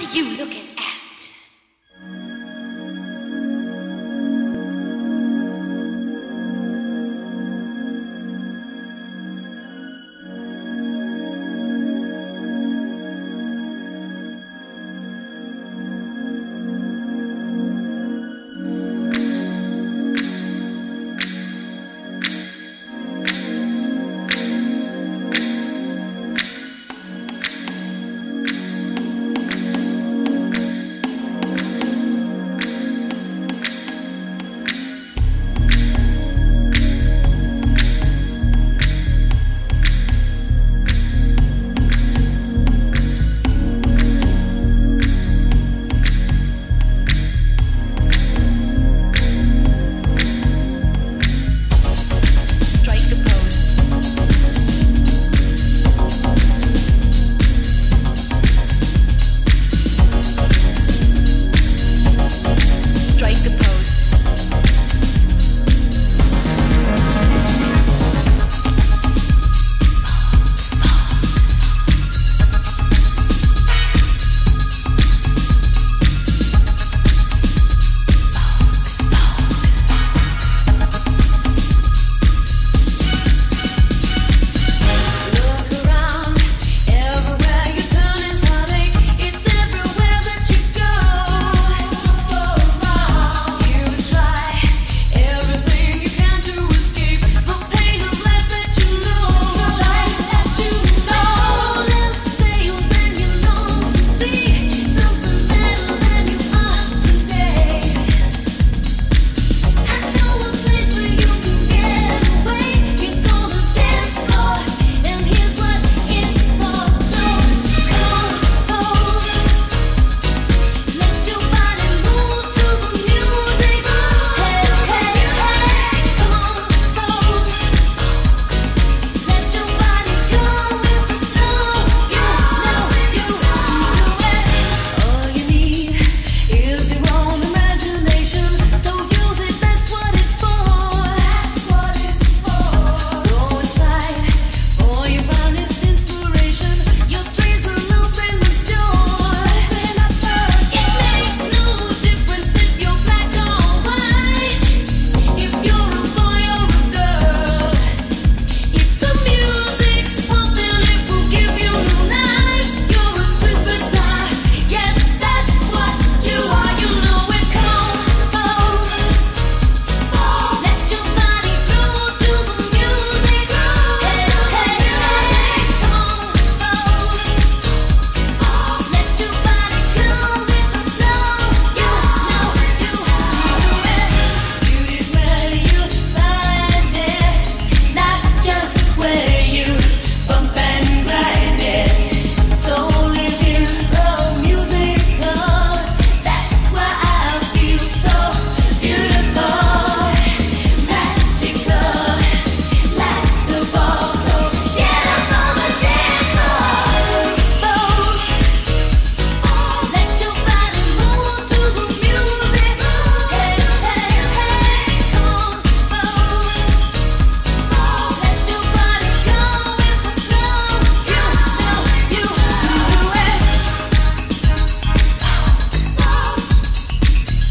Oh,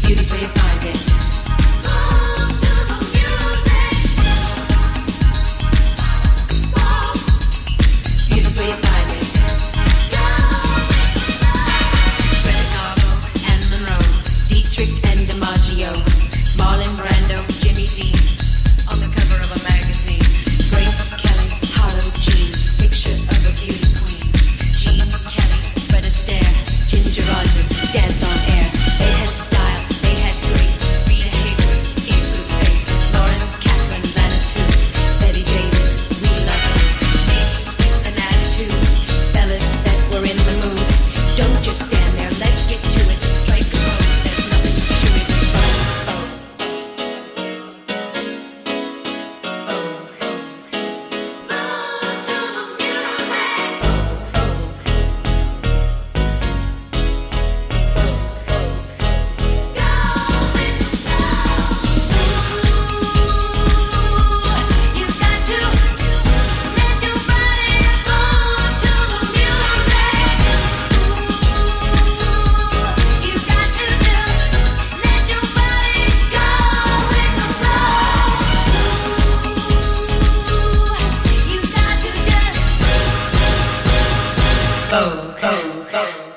You way to. Vogue.